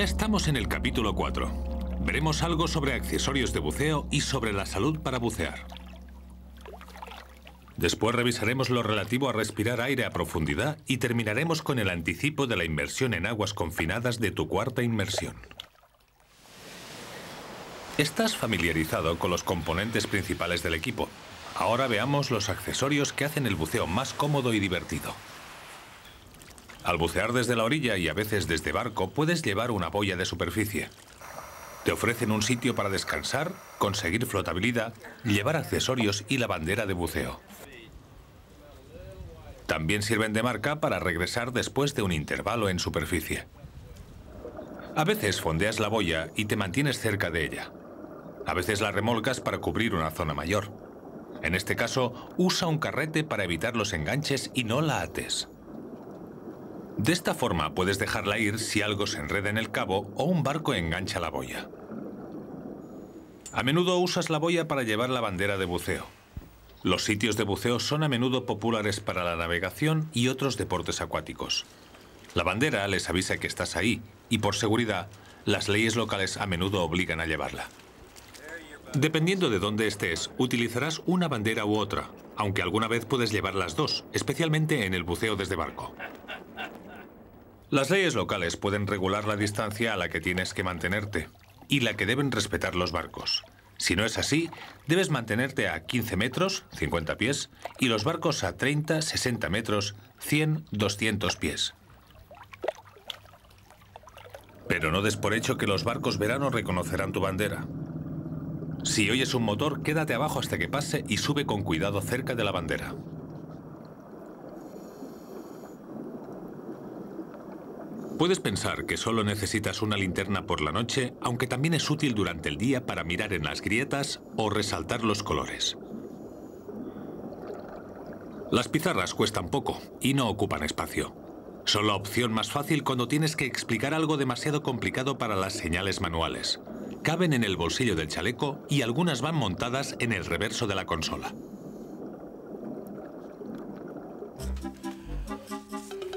Ya estamos en el capítulo 4. Veremos algo sobre accesorios de buceo y sobre la salud para bucear. Después revisaremos lo relativo a respirar aire a profundidad y terminaremos con el anticipo de la inmersión en aguas confinadas de tu cuarta inmersión. Estás familiarizado con los componentes principales del equipo. Ahora veamos los accesorios que hacen el buceo más cómodo y divertido. Al bucear desde la orilla y a veces desde barco puedes llevar una boya de superficie. Te ofrecen un sitio para descansar, conseguir flotabilidad, llevar accesorios y la bandera de buceo. También sirven de marca para regresar después de un intervalo en superficie. A veces fondeas la boya y te mantienes cerca de ella. A veces la remolcas para cubrir una zona mayor. En este caso, usa un carrete para evitar los enganches y no la ates. De esta forma puedes dejarla ir si algo se enreda en el cabo o un barco engancha la boya. A menudo usas la boya para llevar la bandera de buceo. Los sitios de buceo son a menudo populares para la navegación y otros deportes acuáticos. La bandera les avisa que estás ahí y por seguridad, las leyes locales a menudo obligan a llevarla. Dependiendo de dónde estés, utilizarás una bandera u otra, aunque alguna vez puedes llevar las dos, especialmente en el buceo desde barco. Las leyes locales pueden regular la distancia a la que tienes que mantenerte y la que deben respetar los barcos. Si no es así, debes mantenerte a 15 metros, 50 pies, y los barcos a 30, 60 metros, 100, 200 pies. Pero no des por hecho que los barcos verano reconocerán tu bandera. Si oyes un motor, quédate abajo hasta que pase y sube con cuidado cerca de la bandera. Puedes pensar que solo necesitas una linterna por la noche, aunque también es útil durante el día para mirar en las grietas o resaltar los colores. Las pizarras cuestan poco y no ocupan espacio. Son la opción más fácil cuando tienes que explicar algo demasiado complicado para las señales manuales. Caben en el bolsillo del chaleco y algunas van montadas en el reverso de la consola.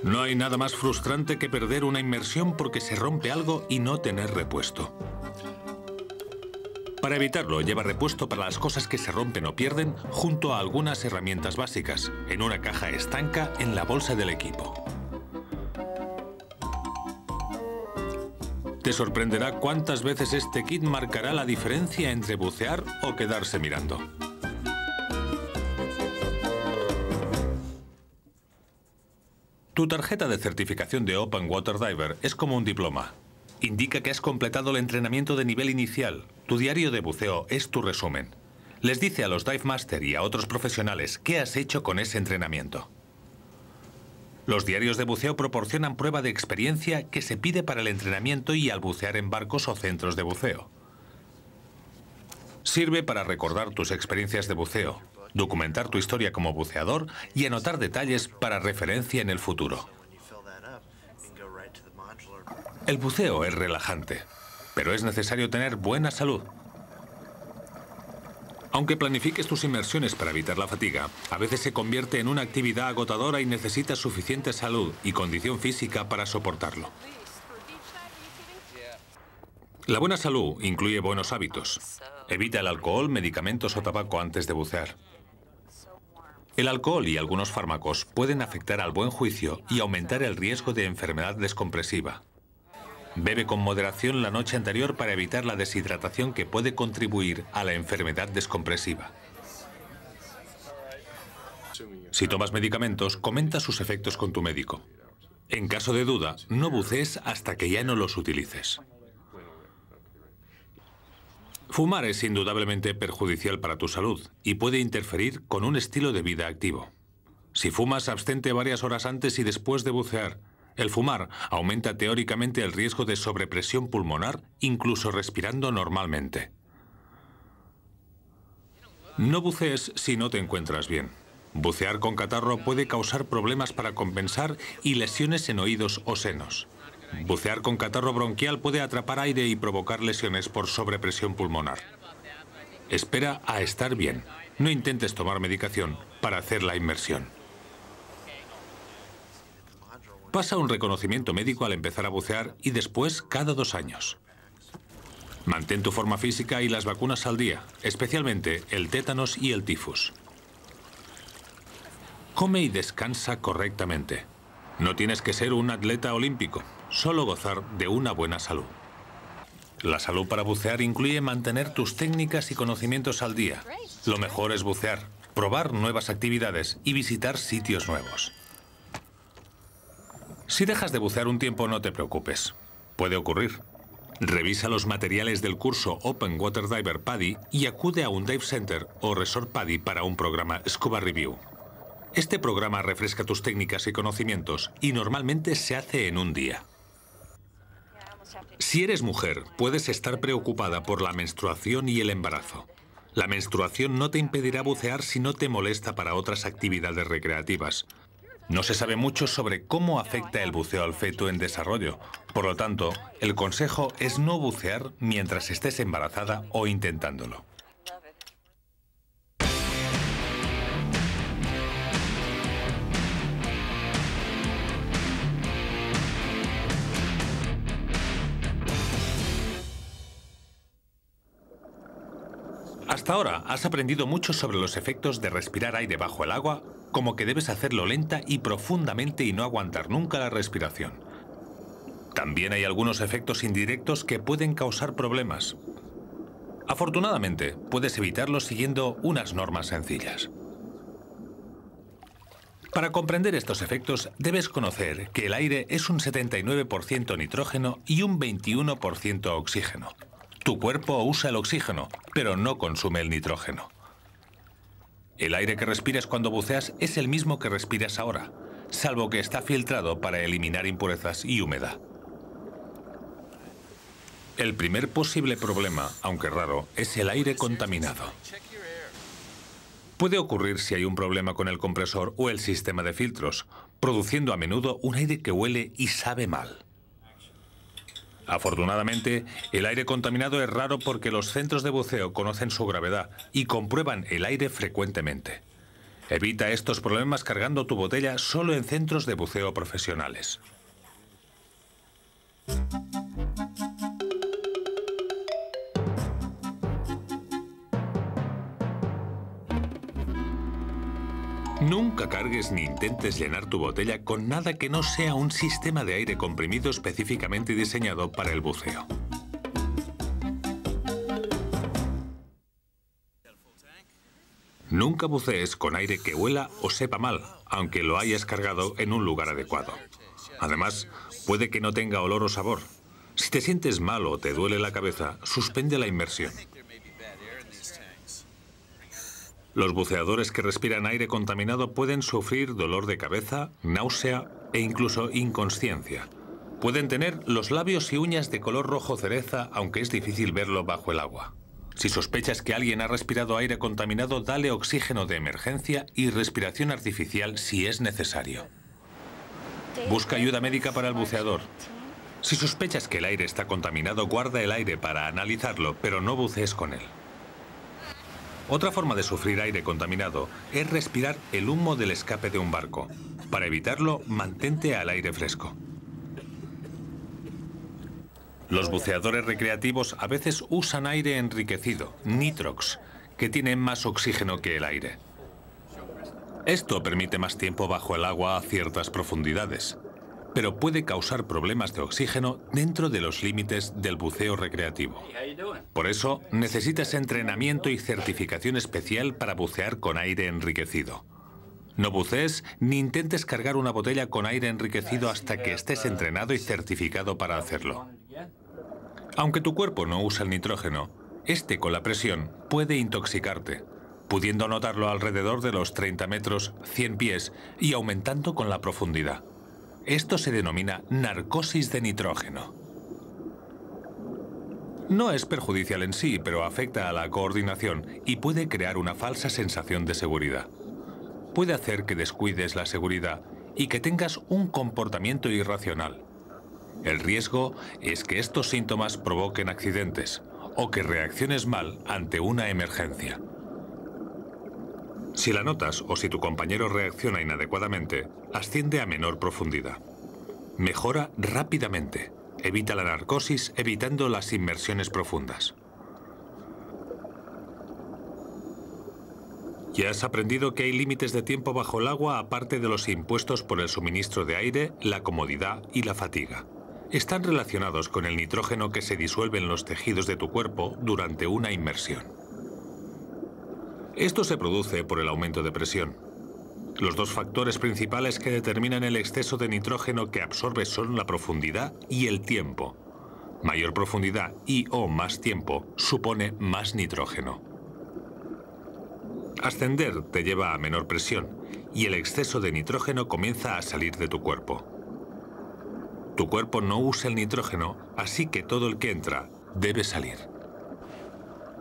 No hay nada más frustrante que perder una inmersión porque se rompe algo y no tener repuesto. Para evitarlo, lleva repuesto para las cosas que se rompen o pierden junto a algunas herramientas básicas, en una caja estanca en la bolsa del equipo. Te sorprenderá cuántas veces este kit marcará la diferencia entre bucear o quedarse mirando. Tu tarjeta de certificación de Open Water Diver es como un diploma. Indica que has completado el entrenamiento de nivel inicial. Tu diario de buceo es tu resumen. Les dice a los Dive Master y a otros profesionales qué has hecho con ese entrenamiento. Los diarios de buceo proporcionan prueba de experiencia que se pide para el entrenamiento y al bucear en barcos o centros de buceo. Sirve para recordar tus experiencias de buceo, documentar tu historia como buceador y anotar detalles para referencia en el futuro. El buceo es relajante, pero es necesario tener buena salud. Aunque planifiques tus inmersiones para evitar la fatiga, a veces se convierte en una actividad agotadora y necesitas suficiente salud y condición física para soportarlo. La buena salud incluye buenos hábitos. Evita el alcohol, medicamentos o tabaco antes de bucear. El alcohol y algunos fármacos pueden afectar al buen juicio y aumentar el riesgo de enfermedad descompresiva. Bebe con moderación la noche anterior para evitar la deshidratación que puede contribuir a la enfermedad descompresiva. Si tomas medicamentos, comenta sus efectos con tu médico. En caso de duda, no bucees hasta que ya no los utilices. Fumar es indudablemente perjudicial para tu salud y puede interferir con un estilo de vida activo. Si fumas, abstente varias horas antes y después de bucear. El fumar aumenta teóricamente el riesgo de sobrepresión pulmonar, incluso respirando normalmente. No bucees si no te encuentras bien. Bucear con catarro puede causar problemas para compensar y lesiones en oídos o senos. Bucear con catarro bronquial puede atrapar aire y provocar lesiones por sobrepresión pulmonar. Espera a estar bien. No intentes tomar medicación para hacer la inmersión. Pasa un reconocimiento médico al empezar a bucear y después cada dos años. Mantén tu forma física y las vacunas al día, especialmente el tétanos y el tifus. Come y descansa correctamente. No tienes que ser un atleta olímpico, solo gozar de una buena salud. La salud para bucear incluye mantener tus técnicas y conocimientos al día. Lo mejor es bucear, probar nuevas actividades y visitar sitios nuevos. Si dejas de bucear un tiempo, no te preocupes. Puede ocurrir. Revisa los materiales del curso Open Water Diver PADI y acude a un Dive Center o Resort PADI para un programa Scuba Review. Este programa refresca tus técnicas y conocimientos y normalmente se hace en un día. Si eres mujer, puedes estar preocupada por la menstruación y el embarazo. La menstruación no te impedirá bucear si no te molesta para otras actividades recreativas. No se sabe mucho sobre cómo afecta el buceo al feto en desarrollo. Por lo tanto, el consejo es no bucear mientras estés embarazada o intentándolo. Hasta ahora has aprendido mucho sobre los efectos de respirar aire bajo el agua, como que debes hacerlo lenta y profundamente y no aguantar nunca la respiración. También hay algunos efectos indirectos que pueden causar problemas. Afortunadamente, puedes evitarlos siguiendo unas normas sencillas. Para comprender estos efectos, debes conocer que el aire es un 79% nitrógeno y un 21% oxígeno. Tu cuerpo usa el oxígeno, pero no consume el nitrógeno. El aire que respiras cuando buceas es el mismo que respiras ahora, salvo que está filtrado para eliminar impurezas y humedad. El primer posible problema, aunque raro, es el aire contaminado. Puede ocurrir si hay un problema con el compresor o el sistema de filtros, produciendo a menudo un aire que huele y sabe mal. Afortunadamente, el aire contaminado es raro porque los centros de buceo conocen su gravedad y comprueban el aire frecuentemente. Evita estos problemas cargando tu botella solo en centros de buceo profesionales. Nunca cargues ni intentes llenar tu botella con nada que no sea un sistema de aire comprimido específicamente diseñado para el buceo. Nunca bucees con aire que huela o sepa mal, aunque lo hayas cargado en un lugar adecuado. Además, puede que no tenga olor o sabor. Si te sientes mal o te duele la cabeza, suspende la inmersión. Los buceadores que respiran aire contaminado pueden sufrir dolor de cabeza, náusea e incluso inconsciencia. Pueden tener los labios y uñas de color rojo cereza, aunque es difícil verlo bajo el agua. Si sospechas que alguien ha respirado aire contaminado, dale oxígeno de emergencia y respiración artificial si es necesario. Busca ayuda médica para el buceador. Si sospechas que el aire está contaminado, guarda el aire para analizarlo, pero no bucees con él. Otra forma de sufrir aire contaminado es respirar el humo del escape de un barco. Para evitarlo, mantente al aire fresco. Los buceadores recreativos a veces usan aire enriquecido, nitrox, que tiene más oxígeno que el aire. Esto permite más tiempo bajo el agua a ciertas profundidades pero puede causar problemas de oxígeno dentro de los límites del buceo recreativo. Por eso, necesitas entrenamiento y certificación especial para bucear con aire enriquecido. No bucees ni intentes cargar una botella con aire enriquecido hasta que estés entrenado y certificado para hacerlo. Aunque tu cuerpo no usa el nitrógeno, este con la presión puede intoxicarte, pudiendo notarlo alrededor de los 30 metros, 100 pies y aumentando con la profundidad. Esto se denomina narcosis de nitrógeno. No es perjudicial en sí, pero afecta a la coordinación y puede crear una falsa sensación de seguridad. Puede hacer que descuides la seguridad y que tengas un comportamiento irracional. El riesgo es que estos síntomas provoquen accidentes o que reacciones mal ante una emergencia. Si la notas o si tu compañero reacciona inadecuadamente, asciende a menor profundidad. Mejora rápidamente. Evita la narcosis evitando las inmersiones profundas. Ya has aprendido que hay límites de tiempo bajo el agua aparte de los impuestos por el suministro de aire, la comodidad y la fatiga. Están relacionados con el nitrógeno que se disuelve en los tejidos de tu cuerpo durante una inmersión. Esto se produce por el aumento de presión. Los dos factores principales que determinan el exceso de nitrógeno que absorbes son la profundidad y el tiempo. Mayor profundidad y o más tiempo supone más nitrógeno. Ascender te lleva a menor presión y el exceso de nitrógeno comienza a salir de tu cuerpo. Tu cuerpo no usa el nitrógeno, así que todo el que entra debe salir.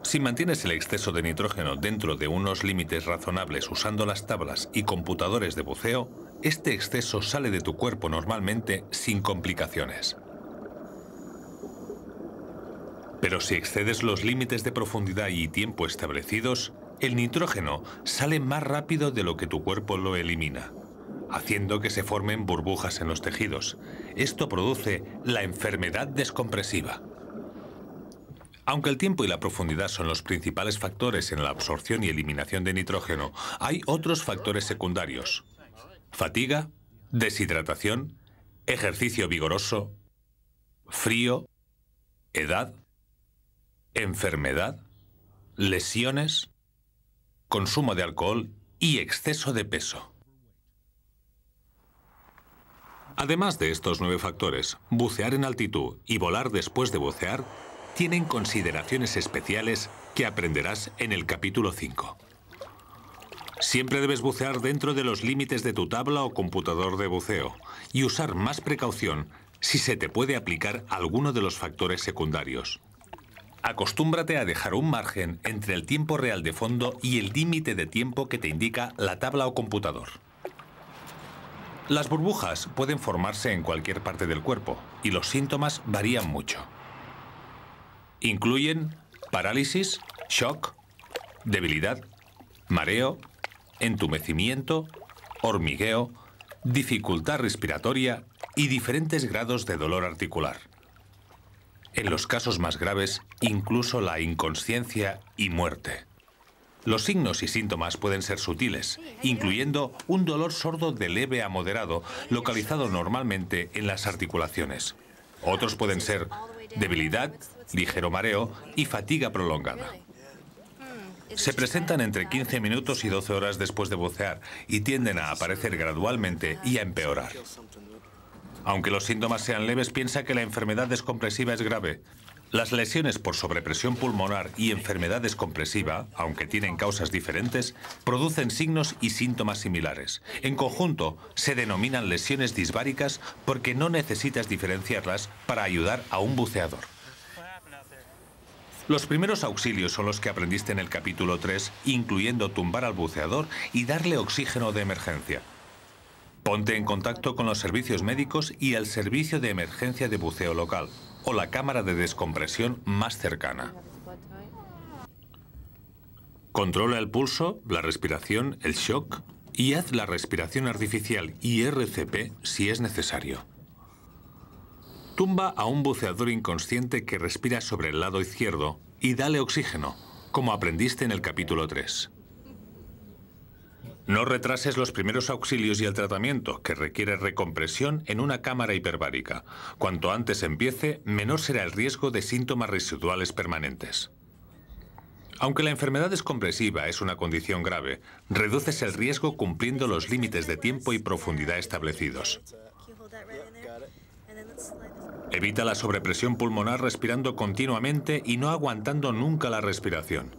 Si mantienes el exceso de nitrógeno dentro de unos límites razonables usando las tablas y computadores de buceo, este exceso sale de tu cuerpo normalmente sin complicaciones. Pero si excedes los límites de profundidad y tiempo establecidos, el nitrógeno sale más rápido de lo que tu cuerpo lo elimina, haciendo que se formen burbujas en los tejidos. Esto produce la enfermedad descompresiva. Aunque el tiempo y la profundidad son los principales factores en la absorción y eliminación de nitrógeno, hay otros factores secundarios. Fatiga, deshidratación, ejercicio vigoroso, frío, edad, enfermedad, lesiones, consumo de alcohol y exceso de peso. Además de estos nueve factores, bucear en altitud y volar después de bucear tienen consideraciones especiales que aprenderás en el capítulo 5. Siempre debes bucear dentro de los límites de tu tabla o computador de buceo y usar más precaución si se te puede aplicar alguno de los factores secundarios. Acostúmbrate a dejar un margen entre el tiempo real de fondo y el límite de tiempo que te indica la tabla o computador. Las burbujas pueden formarse en cualquier parte del cuerpo y los síntomas varían mucho. Incluyen parálisis, shock, debilidad, mareo, entumecimiento, hormigueo, dificultad respiratoria y diferentes grados de dolor articular. En los casos más graves, incluso la inconsciencia y muerte. Los signos y síntomas pueden ser sutiles, incluyendo un dolor sordo de leve a moderado, localizado normalmente en las articulaciones. Otros pueden ser debilidad, ligero mareo y fatiga prolongada. Se presentan entre 15 minutos y 12 horas después de bucear y tienden a aparecer gradualmente y a empeorar. Aunque los síntomas sean leves, piensa que la enfermedad descompresiva es grave. Las lesiones por sobrepresión pulmonar y enfermedad descompresiva, aunque tienen causas diferentes, producen signos y síntomas similares. En conjunto, se denominan lesiones disbáricas porque no necesitas diferenciarlas para ayudar a un buceador. Los primeros auxilios son los que aprendiste en el capítulo 3, incluyendo tumbar al buceador y darle oxígeno de emergencia. Ponte en contacto con los servicios médicos y el servicio de emergencia de buceo local o la cámara de descompresión más cercana. Controla el pulso, la respiración, el shock y haz la respiración artificial y RCP si es necesario. Tumba a un buceador inconsciente que respira sobre el lado izquierdo y dale oxígeno, como aprendiste en el capítulo 3. No retrases los primeros auxilios y el tratamiento, que requiere recompresión en una cámara hiperbárica. Cuanto antes empiece, menor será el riesgo de síntomas residuales permanentes. Aunque la enfermedad descompresiva es una condición grave, reduces el riesgo cumpliendo los límites de tiempo y profundidad establecidos. Evita la sobrepresión pulmonar respirando continuamente y no aguantando nunca la respiración.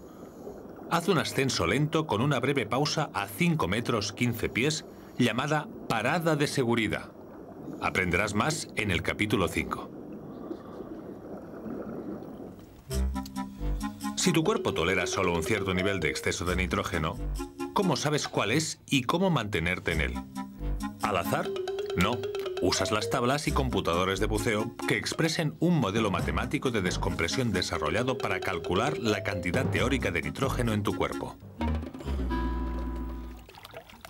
Haz un ascenso lento con una breve pausa a 5 metros 15 pies llamada parada de seguridad. Aprenderás más en el capítulo 5. Si tu cuerpo tolera solo un cierto nivel de exceso de nitrógeno, ¿cómo sabes cuál es y cómo mantenerte en él? ¿Al azar? No. Usas las tablas y computadores de buceo que expresen un modelo matemático de descompresión desarrollado para calcular la cantidad teórica de nitrógeno en tu cuerpo.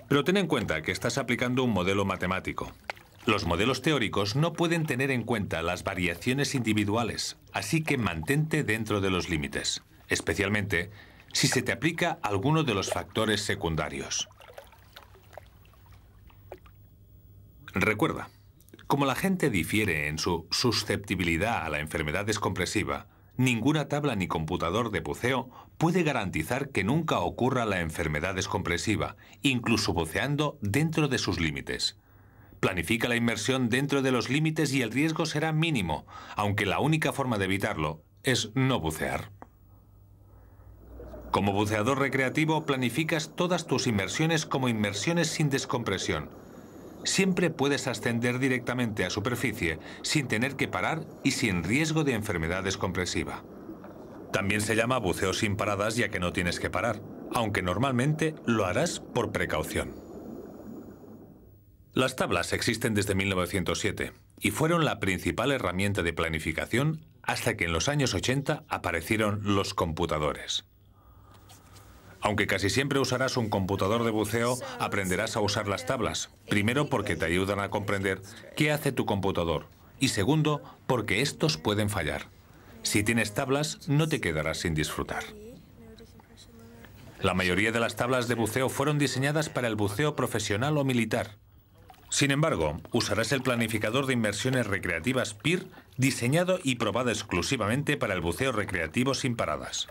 Pero ten en cuenta que estás aplicando un modelo matemático. Los modelos teóricos no pueden tener en cuenta las variaciones individuales, así que mantente dentro de los límites, especialmente si se te aplica alguno de los factores secundarios. Recuerda, como la gente difiere en su susceptibilidad a la enfermedad descompresiva, ninguna tabla ni computador de buceo puede garantizar que nunca ocurra la enfermedad descompresiva, incluso buceando dentro de sus límites. Planifica la inmersión dentro de los límites y el riesgo será mínimo, aunque la única forma de evitarlo es no bucear. Como buceador recreativo, planificas todas tus inmersiones como inmersiones sin descompresión. Siempre puedes ascender directamente a superficie sin tener que parar y sin riesgo de enfermedad descompresiva. También se llama buceo sin paradas ya que no tienes que parar, aunque normalmente lo harás por precaución. Las tablas existen desde 1907 y fueron la principal herramienta de planificación hasta que en los años 80 aparecieron los computadores. Aunque casi siempre usarás un computador de buceo, aprenderás a usar las tablas. Primero porque te ayudan a comprender qué hace tu computador y segundo porque estos pueden fallar. Si tienes tablas, no te quedarás sin disfrutar. La mayoría de las tablas de buceo fueron diseñadas para el buceo profesional o militar. Sin embargo, usarás el planificador de inmersiones recreativas PIR diseñado y probado exclusivamente para el buceo recreativo sin paradas.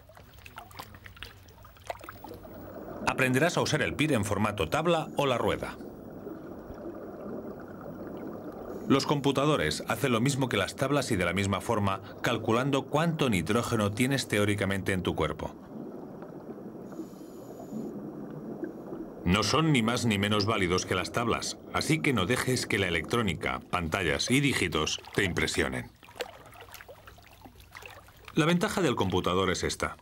Aprenderás a usar el PIR en formato tabla o la rueda. Los computadores hacen lo mismo que las tablas y de la misma forma, calculando cuánto nitrógeno tienes teóricamente en tu cuerpo. No son ni más ni menos válidos que las tablas, así que no dejes que la electrónica, pantallas y dígitos te impresionen. La ventaja del computador es esta.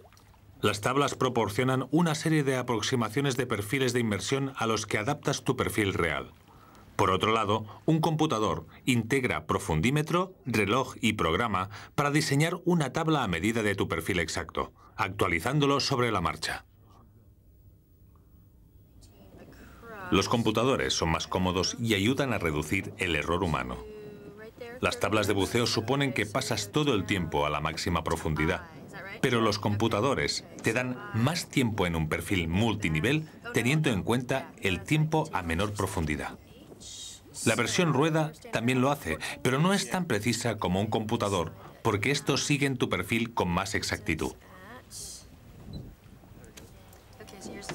Las tablas proporcionan una serie de aproximaciones de perfiles de inmersión a los que adaptas tu perfil real. Por otro lado, un computador integra profundímetro, reloj y programa para diseñar una tabla a medida de tu perfil exacto, actualizándolo sobre la marcha. Los computadores son más cómodos y ayudan a reducir el error humano. Las tablas de buceo suponen que pasas todo el tiempo a la máxima profundidad, pero los computadores te dan más tiempo en un perfil multinivel teniendo en cuenta el tiempo a menor profundidad. La versión rueda también lo hace, pero no es tan precisa como un computador porque estos siguen tu perfil con más exactitud.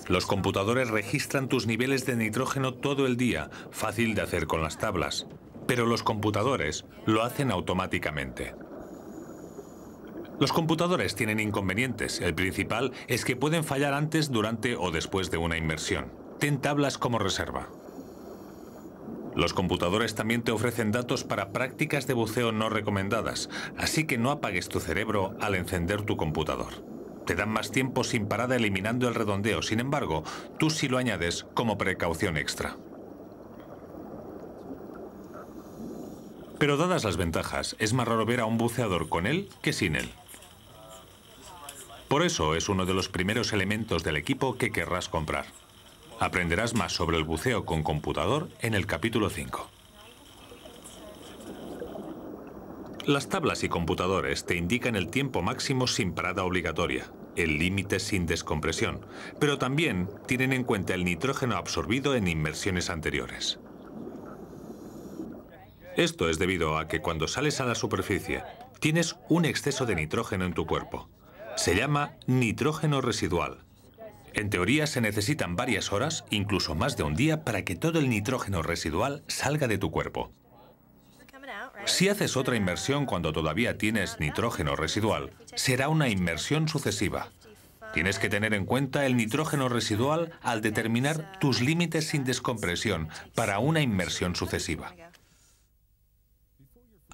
Los computadores registran tus niveles de nitrógeno todo el día, fácil de hacer con las tablas. Pero los computadores lo hacen automáticamente. Los computadores tienen inconvenientes. El principal es que pueden fallar antes, durante o después de una inmersión. Ten tablas como reserva. Los computadores también te ofrecen datos para prácticas de buceo no recomendadas, así que no apagues tu cerebro al encender tu computador. Te dan más tiempo sin parada eliminando el redondeo. Sin embargo, tú sí lo añades como precaución extra. Pero dadas las ventajas, es más raro ver a un buceador con él que sin él. Por eso es uno de los primeros elementos del equipo que querrás comprar. Aprenderás más sobre el buceo con computador en el capítulo 5. Las tablas y computadores te indican el tiempo máximo sin parada obligatoria, el límite sin descompresión, pero también tienen en cuenta el nitrógeno absorbido en inmersiones anteriores. Esto es debido a que cuando sales a la superficie tienes un exceso de nitrógeno en tu cuerpo. Se llama nitrógeno residual. En teoría se necesitan varias horas, incluso más de un día, para que todo el nitrógeno residual salga de tu cuerpo. Si haces otra inmersión cuando todavía tienes nitrógeno residual, será una inmersión sucesiva. Tienes que tener en cuenta el nitrógeno residual al determinar tus límites sin descompresión para una inmersión sucesiva.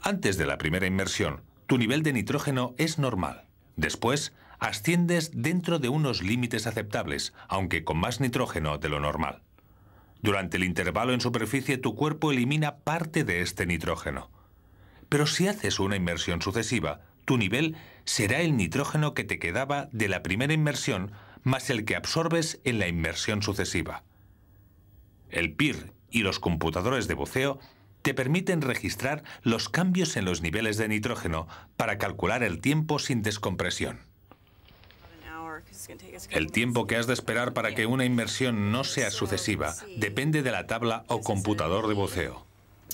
Antes de la primera inmersión, tu nivel de nitrógeno es normal. Después, asciendes dentro de unos límites aceptables, aunque con más nitrógeno de lo normal. Durante el intervalo en superficie, tu cuerpo elimina parte de este nitrógeno. Pero si haces una inmersión sucesiva, tu nivel será el nitrógeno que te quedaba de la primera inmersión más el que absorbes en la inmersión sucesiva. El PIR y los computadores de buceo te permiten registrar los cambios en los niveles de nitrógeno para calcular el tiempo sin descompresión. El tiempo que has de esperar para que una inmersión no sea sucesiva depende de la tabla o computador de buceo.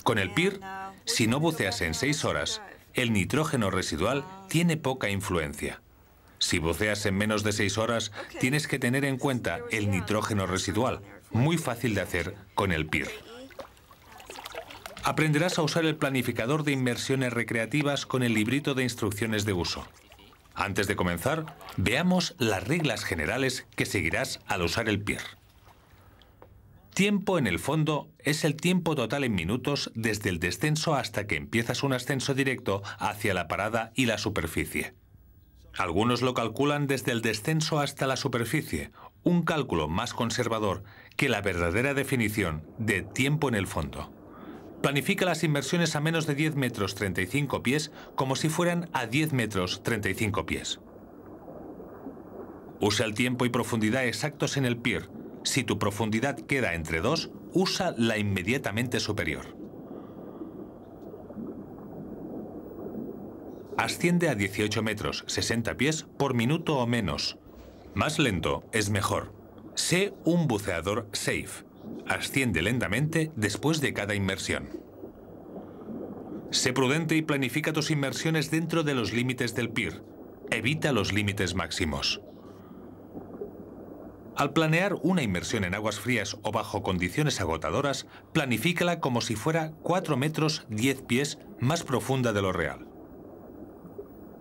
Con el PIR, si no buceas en seis horas, el nitrógeno residual tiene poca influencia. Si buceas en menos de seis horas, tienes que tener en cuenta el nitrógeno residual, muy fácil de hacer con el PIR. Aprenderás a usar el planificador de inmersiones recreativas con el librito de instrucciones de uso. Antes de comenzar, veamos las reglas generales que seguirás al usar el PIR. Tiempo en el fondo es el tiempo total en minutos desde el descenso hasta que empiezas un ascenso directo hacia la parada y la superficie. Algunos lo calculan desde el descenso hasta la superficie, un cálculo más conservador que la verdadera definición de tiempo en el fondo. Planifica las inversiones a menos de 10 metros 35 pies como si fueran a 10 metros 35 pies. Usa el tiempo y profundidad exactos en el pier. Si tu profundidad queda entre 2, usa la inmediatamente superior. Asciende a 18 metros 60 pies por minuto o menos. Más lento es mejor. Sé un buceador safe. Asciende lentamente después de cada inmersión. Sé prudente y planifica tus inmersiones dentro de los límites del PIR. Evita los límites máximos. Al planear una inmersión en aguas frías o bajo condiciones agotadoras, planifícala como si fuera 4 metros 10 pies más profunda de lo real.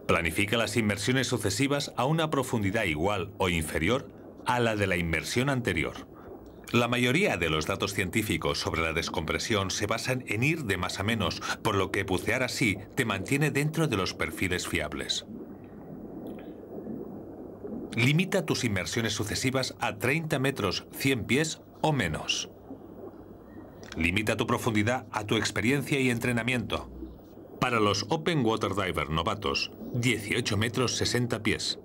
Planifica las inmersiones sucesivas a una profundidad igual o inferior a la de la inmersión anterior. La mayoría de los datos científicos sobre la descompresión se basan en ir de más a menos, por lo que bucear así te mantiene dentro de los perfiles fiables. Limita tus inmersiones sucesivas a 30 metros 100 pies o menos. Limita tu profundidad a tu experiencia y entrenamiento. Para los Open Water Diver novatos, 18 metros 60 pies.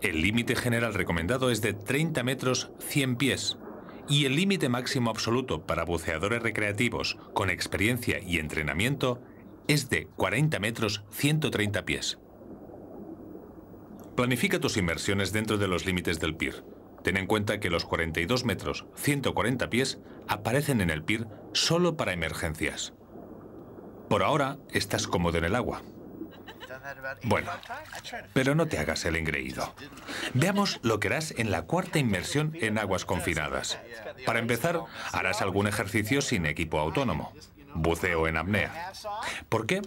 El límite general recomendado es de 30 metros 100 pies. Y el límite máximo absoluto para buceadores recreativos con experiencia y entrenamiento es de 40 metros 130 pies. Planifica tus inversiones dentro de los límites del PIR. Ten en cuenta que los 42 metros 140 pies aparecen en el PIR solo para emergencias. Por ahora, estás cómodo en el agua. Bueno, pero no te hagas el engreído. Veamos lo que harás en la cuarta inmersión en aguas confinadas. Para empezar, harás algún ejercicio sin equipo autónomo. Buceo en apnea. ¿Por qué?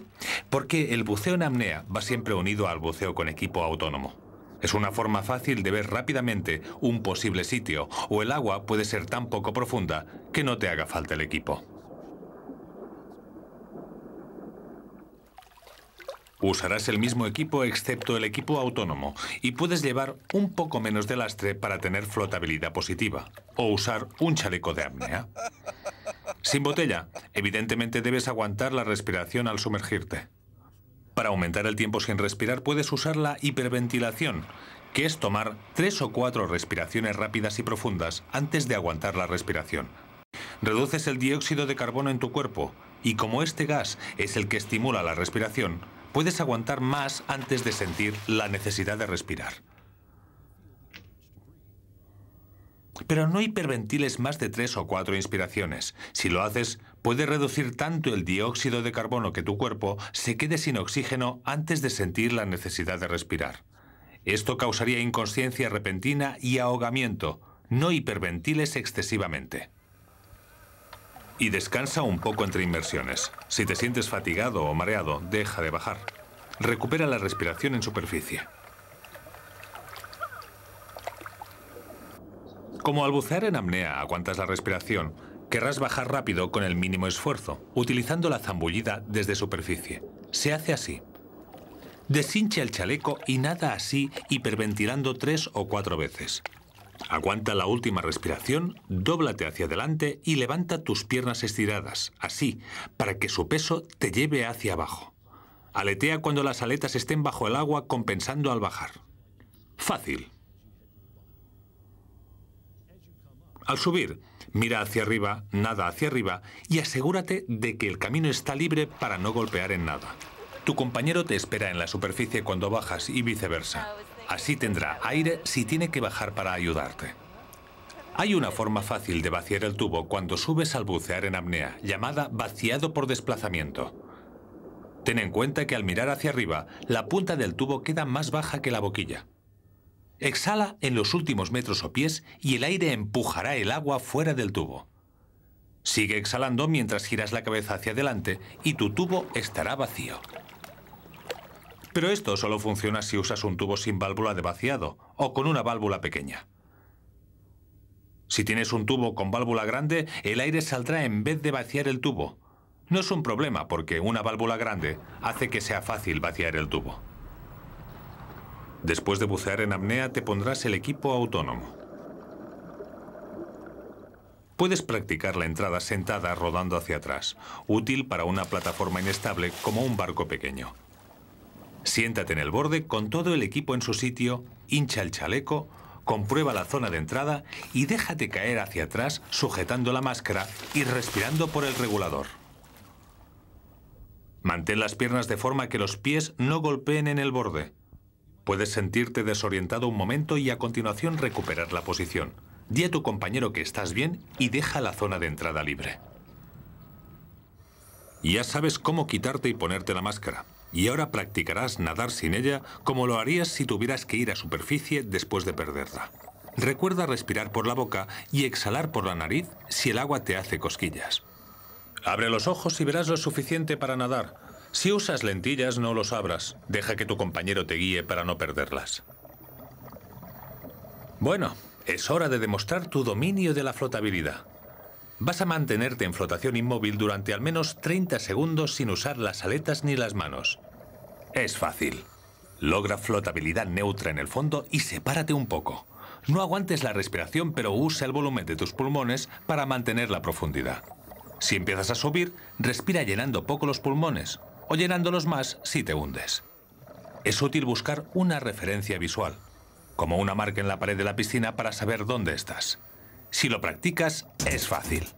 Porque el buceo en apnea va siempre unido al buceo con equipo autónomo. Es una forma fácil de ver rápidamente un posible sitio o el agua puede ser tan poco profunda que no te haga falta el equipo. Usarás el mismo equipo excepto el equipo autónomo y puedes llevar un poco menos de lastre para tener flotabilidad positiva o usar un chaleco de apnea. Sin botella, evidentemente debes aguantar la respiración al sumergirte. Para aumentar el tiempo sin respirar puedes usar la hiperventilación, que es tomar tres o cuatro respiraciones rápidas y profundas antes de aguantar la respiración. Reduces el dióxido de carbono en tu cuerpo y como este gas es el que estimula la respiración, puedes aguantar más antes de sentir la necesidad de respirar. Pero no hiperventiles más de tres o cuatro inspiraciones. Si lo haces, puede reducir tanto el dióxido de carbono que tu cuerpo se quede sin oxígeno antes de sentir la necesidad de respirar. Esto causaría inconsciencia repentina y ahogamiento. No hiperventiles excesivamente. Y descansa un poco entre inmersiones. Si te sientes fatigado o mareado, deja de bajar. Recupera la respiración en superficie. Como al bucear en apnea aguantas la respiración, querrás bajar rápido con el mínimo esfuerzo, utilizando la zambullida desde superficie. Se hace así. Deshincha el chaleco y nada así hiperventilando tres o cuatro veces. Aguanta la última respiración, dóblate hacia adelante y levanta tus piernas estiradas, así, para que su peso te lleve hacia abajo. Aletea cuando las aletas estén bajo el agua compensando al bajar. Fácil. Al subir, mira hacia arriba, nada hacia arriba y asegúrate de que el camino está libre para no golpear en nada. Tu compañero te espera en la superficie cuando bajas y viceversa. Así tendrá aire si tiene que bajar para ayudarte. Hay una forma fácil de vaciar el tubo cuando subes al bucear en apnea, llamada vaciado por desplazamiento. Ten en cuenta que al mirar hacia arriba, la punta del tubo queda más baja que la boquilla. Exhala en los últimos metros o pies y el aire empujará el agua fuera del tubo. Sigue exhalando mientras giras la cabeza hacia adelante y tu tubo estará vacío. Pero esto solo funciona si usas un tubo sin válvula de vaciado o con una válvula pequeña. Si tienes un tubo con válvula grande, el aire saldrá en vez de vaciar el tubo. No es un problema porque una válvula grande hace que sea fácil vaciar el tubo. Después de bucear en apnea te pondrás el equipo autónomo. Puedes practicar la entrada sentada rodando hacia atrás, útil para una plataforma inestable como un barco pequeño. Siéntate en el borde con todo el equipo en su sitio, hincha el chaleco, comprueba la zona de entrada y déjate caer hacia atrás sujetando la máscara y respirando por el regulador. Mantén las piernas de forma que los pies no golpeen en el borde. Puedes sentirte desorientado un momento y a continuación recuperar la posición. Di a tu compañero que estás bien y deja la zona de entrada libre. Ya sabes cómo quitarte y ponerte la máscara. Y ahora practicarás nadar sin ella como lo harías si tuvieras que ir a superficie después de perderla. Recuerda respirar por la boca y exhalar por la nariz si el agua te hace cosquillas. Abre los ojos y verás lo suficiente para nadar. Si usas lentillas, no los abras. Deja que tu compañero te guíe para no perderlas. Bueno, es hora de demostrar tu dominio de la flotabilidad. Vas a mantenerte en flotación inmóvil durante al menos 30 segundos sin usar las aletas ni las manos. Es fácil. Logra flotabilidad neutra en el fondo y sepárate un poco. No aguantes la respiración, pero usa el volumen de tus pulmones para mantener la profundidad. Si empiezas a subir, respira llenando poco los pulmones o llenándolos más si te hundes. Es útil buscar una referencia visual, como una marca en la pared de la piscina para saber dónde estás. Si lo practicas, es fácil.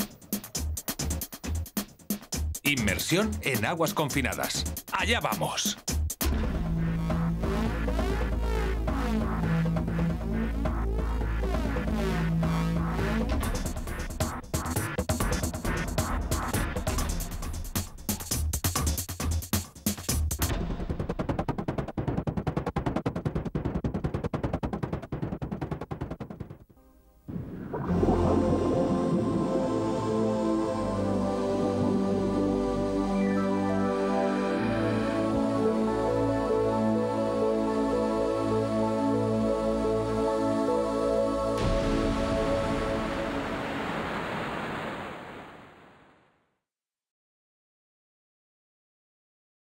Inmersión en aguas confinadas. ¡Allá vamos!